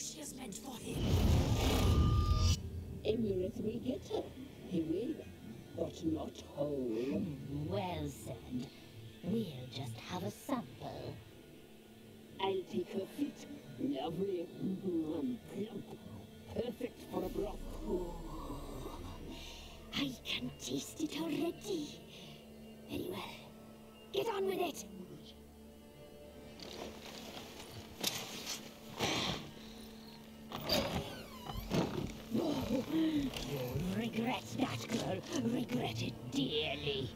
she is meant for him. Imlerith will get her. He will, but not whole. Well said. We'll just have a sample. I'll take her feet. Lovely. Perfect for a broth. I can taste it already. Very well. Get on with it. That, girl. Regret it dearly.